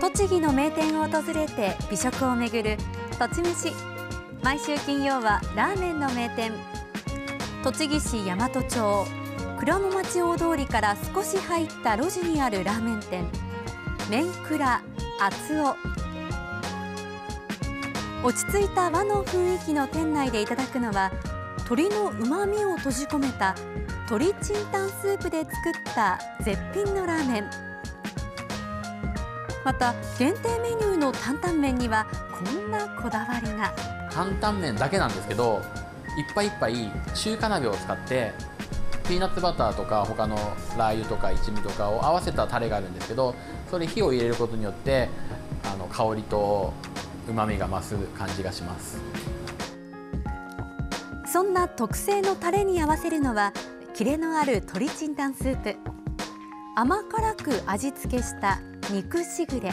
栃木の名店を訪れて美食をめぐる栃めし毎週金曜はラーメンの名店。栃木市大和町。蔵の町大通りから少し入った路地にあるラーメン店。麺蔵厚尾落ち着いた和の雰囲気の店内でいただくのは鶏のうまみを閉じ込めた鶏チンタンスープで作った絶品のラーメン。また限定メニューの担々麺にはこんなこだわりが。担々麺だけなんですけどいっぱいいっぱい中華鍋を使ってピーナッツバターとか他のラー油とか一味とかを合わせたタレがあるんですけどそれ火を入れることによってあの香りとうまみが増す感じがします。そんな特製のタレに合わせるのはキレのある鶏チンタンスープ甘辛く味付けした肉しぐれ。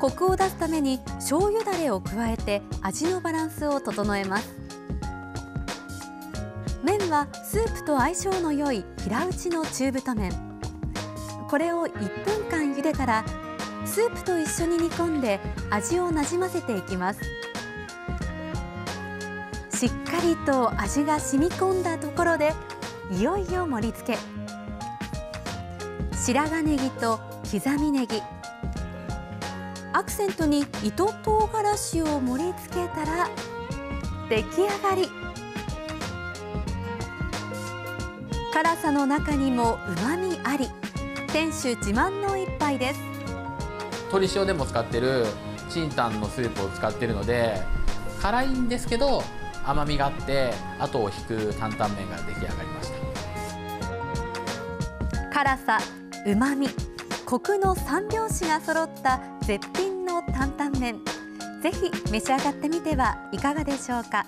コクを出すために醤油だれを加えて味のバランスを整えます。麺はスープと相性の良い平打ちの中太麺。これを1分間茹でたらスープと一緒に煮込んで味をなじませていきます。しっかりと味が染み込んだところでいよいよ盛り付け。白髪ネギと刻みネギ。アクセントに糸唐辛子を盛り付けたら出来上がり。辛さの中にもうまみあり。店主自慢の一杯です。鶏塩でも使ってるチンタンのスープを使ってるので辛いんですけど甘みがあって後を引く担々麺が出来上がりました。辛さうまみコクの三拍子が揃った絶品の担々麺。ぜひ召し上がってみてはいかがでしょうか。